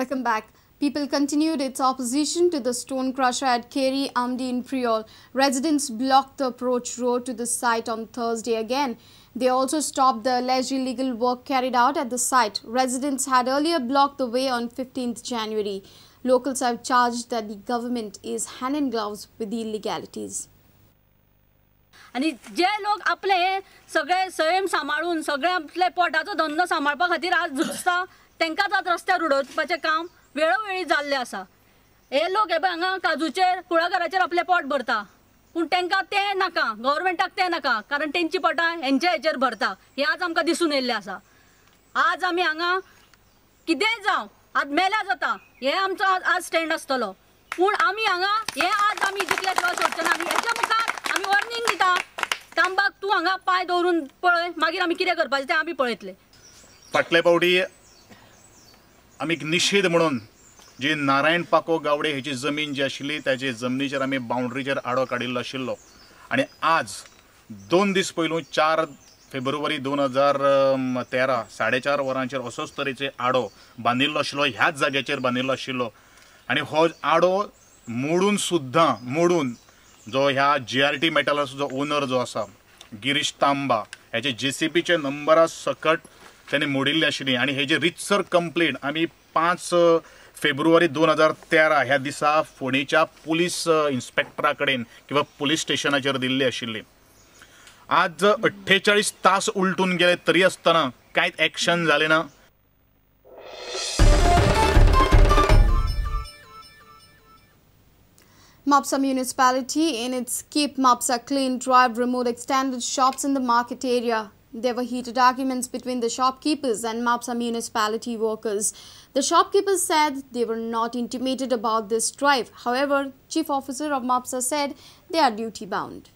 Welcome back. People continued its opposition to the stone crusher at Keri Amdi in Priol. Residents blocked the approach road to the site on Thursday again. They also stopped the alleged illegal work carried out at the site. Residents had earlier blocked the way on 15th January. Locals have charged that the government is hand in gloves with the illegalities. आणि जे लोक आपले हे सगळे Sam सांबाळून सगळे आपले पोटाचो धंदो सांबाळपा खातीर आज झुजता तांकां आज रस्त्यार उडोवपाचें काम वेळोवेळी जाल्लें आसा. हे लोक हे पळय हांगा काजूचेर कुळागराचेर आपलें पोट भरता. पूण तांकां तें नाका गव्हर्मेंटाक तें नाका कारण तेंची पोटां हेंच्या हेचेर भरता. हें आज आमकां दिसून येयल्लें आसा. आज आमी हांगा कितेंय जावं आज मेल्या जाता. हें आमचो आज आज स्टँड आसतलो. पूण आमी हांगा हे आज आमी जितले दिवस सोडचे ना आमी हेच्या मुखार आमी वॉर्निंग दिता. तांबाक तूं हांगा पांय दवरून पळय मागीर आमी कितें करपाचें तें आमी पळयतले. फाटले फावटी आमी एक निशेध म्हणून जी नारायण पाको गावडे हेची जमीन जी आशिल्ली त्याचे जमनीचेर आमी बाउंड्रीचेर आडो काडिल्लो आशिल्लो. आनी आज दोन दीस पयलू चार फेब्रुवारी दोन हजार तेरा साडे चार वरांचेर असोच तरेचे आडो बांदिल्लो आशिल्लो ह्याच जाग्याचेर बांदिल्लो आशिल्लो. आनी हो आडो मोडून सुद्दां मोडून जो ह्या जी आर टी मेटलाचो जो ओनर जो आसा गिरीश तांबा हेचे जे सी पीचे नंबरा सकट त्यांनी मोडिल्ली आशिल्ली आनी हेजी रितसर कंप्लेंट आमी पांच फेब्रुवारी दोन हजार तेरा ह्या दिसा फोणेच्या पुलीस इन्स्पेक्टरा कडेन किंवा पुलीस स्टेशनाचेर दिल्ली आशिल्ली आज अठ्ठेचाळीस तास उलटून गेले तरी आसतना कांयच एक्शन जालें ना? Mopsa municipality in its Keep Mopsa Clean Drive removed extended shops in the market area. There were heated arguments between the shopkeepers and Mapsa municipality workers. The shopkeepers said they were not intimated about this drive. However, chief officer of Mapsa said they are duty bound.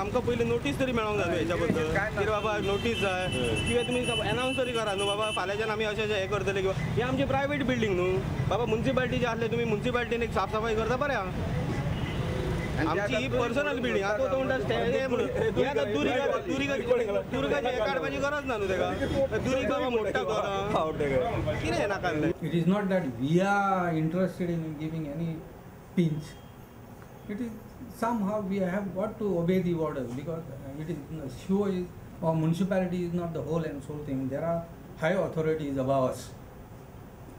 आमकां पयलीं notice तरी मेळोंक जाय हेच्या बद्दल कितें बाबा notice जाय किंवा तुमी एनावन्स तरी करा. न्हू बाबा फाल्यांच्यान आमी अशें अशें हें करतले किंवा ही आमची प्रायवेट बिल्डींग न्हू. बाबा मुन्सिपाल्टी जे आसले तुमी मुन्सिपाल्टीन एक साफ सफाई करता बरें आहा आमची ही पर्सनल बिल्डींग आतां तो म्हणटा स्टे हे म्हणून हे आतां दुरी दुरी दुर्गाची हे काडपाची गरज ना न्हू तेका दुरी बाबा तो आतां कितें हें नाका It is not that we are interested in giving any pinch. It is somehow we have got to obey the orders because uh, it is sure is or municipality is not the whole and sole thing. There are high authorities above us.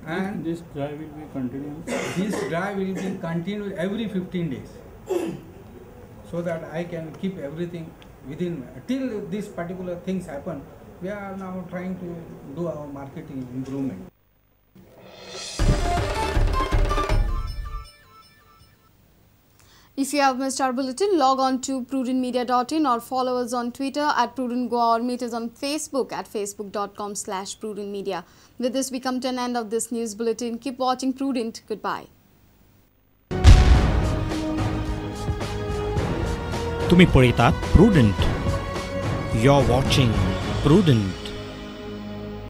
And this drive will be continued. this drive will be continued every 15 days so that I can keep everything within till this particular things happen we are now trying to do our marketing improvement If you have missed our bulletin, log on to prudentmedia.in or follow us on Twitter at prudentgoa or meet us on Facebook at facebook.com slash prudentmedia. With this, we come to an end of this news bulletin. Keep watching Prudent. Goodbye. तुम्ही पळयतात Prudent you are watching Prudent